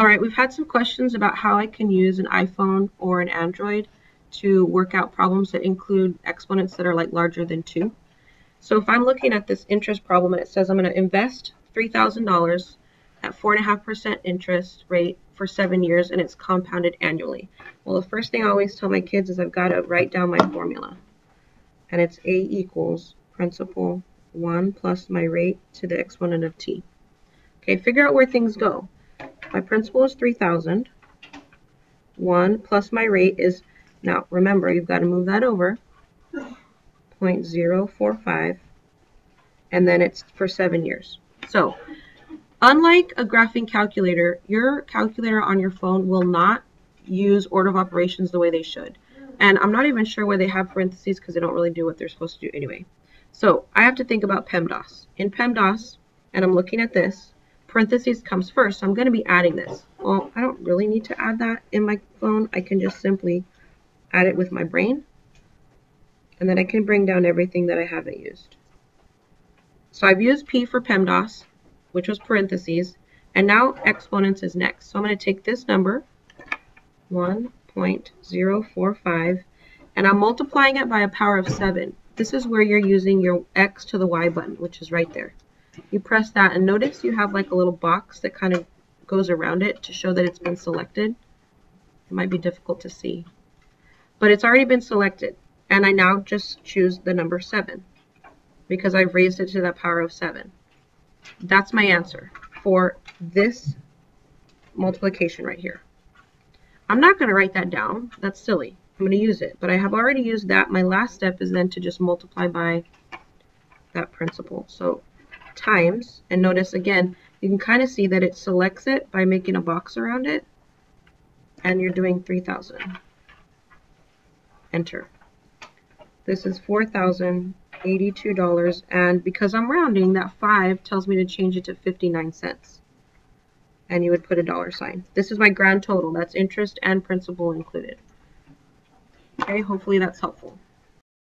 All right, we've had some questions about how I can use an iPhone or an Android to work out problems that include exponents that are like larger than 2. So if I'm looking at this interest problem and it says I'm going to invest $3,000 at 4.5% interest rate for seven years and it's compounded annually. Well, the first thing I always tell my kids is I've got to write down my formula. And it's A equals principal 1 plus my rate to the exponent of t. Okay, figure out where things go. My principal is 3,000. 1 plus my rate is, now remember, you've got to move that over, 0.045, and then it's for 7 years. So, unlike a graphing calculator, your calculator on your phone will not use order of operations the way they should. And I'm not even sure why they have parentheses because they don't really do what they're supposed to do anyway. So I have to think about PEMDAS. In PEMDAS, and I'm looking at this, parentheses comes first, so I'm going to be adding this. Well, I don't really need to add that in my phone. I can just simply add it with my brain. And then I can bring down everything that I haven't used. So I've used P for PEMDAS, which was parentheses, and now exponents is next. So I'm going to take this number, 1.045, and I'm multiplying it by a power of 7. This is where you're using your X to the Y button, which is right there. You press that and notice you have like a little box that kind of goes around it to show that it's been selected. It might be difficult to see. But it's already been selected. And I now just choose the number 7 because I've raised it to the power of 7. That's my answer for this multiplication right here. I'm not going to write that down. That's silly. I'm going to use it. But I have already used that. My last step is then to just multiply by that principal. So times, and notice again, you can kind of see that it selects it by making a box around it, and you're doing 3,000. Enter. This is $4,082, and because I'm rounding, that 5 tells me to change it to 59 cents. And you would put a dollar sign. This is my grand total. That's interest and principal included. Okay, hopefully that's helpful.